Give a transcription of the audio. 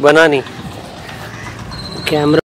बना नहीं। कैमरा